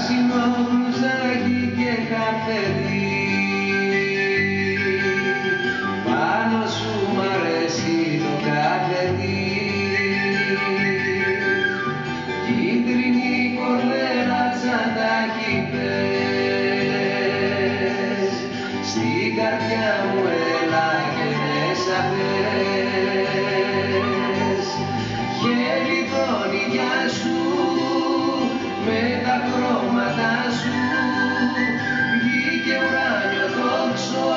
Πράσινο μπλουζάκι και καφετί Πάνω σου μ' αρέσει το καφετί Κίτρινη κορδέλα τσαντάκι πες. Στην καρδιά μου έλα και μέσα πες. Χέρι γεια σου με τα χρώματα σου. Βγήκε ουράνιο τόξο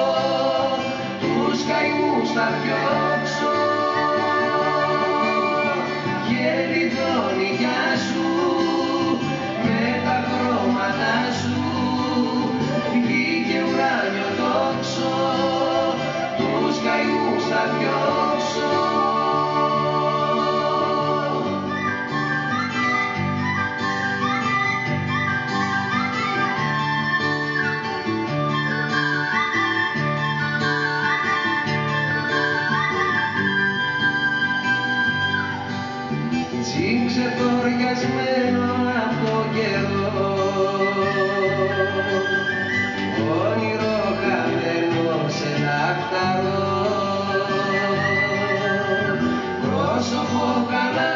τους καημούς θα διώξω. Γεριδόνι γεια σου με τα χρώματα σου. Βγήκε ουράνιο τόξο τους καημούς θα διώξω ξεθοριασμένο από το καιρό. Όνειρο χαμένο σε λαχταρό πρόσωπο καλάζιο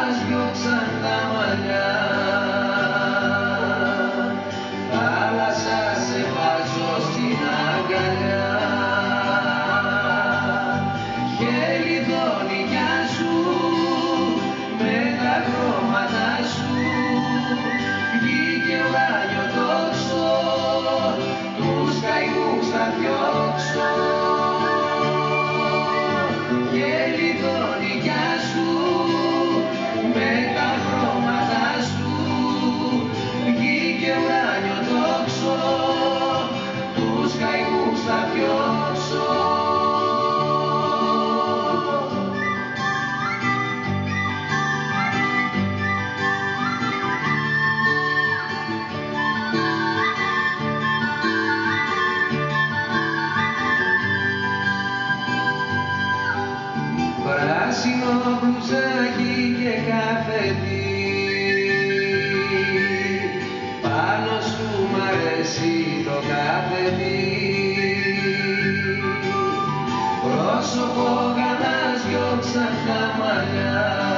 Πράσινο μπλουζάκι και καφετί Πάνω σου μ' αρέσει το καφετί Πρόσωπο γαλάζιο ξανθά μαλλιά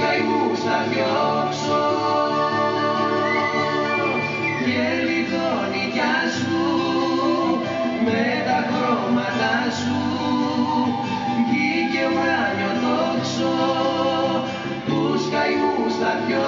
καημούς να διώξω. Και λιδόνια σου με τα χρώματα σου. Βγήκε ουράνιο δόξο τους καημούς θα διώξω.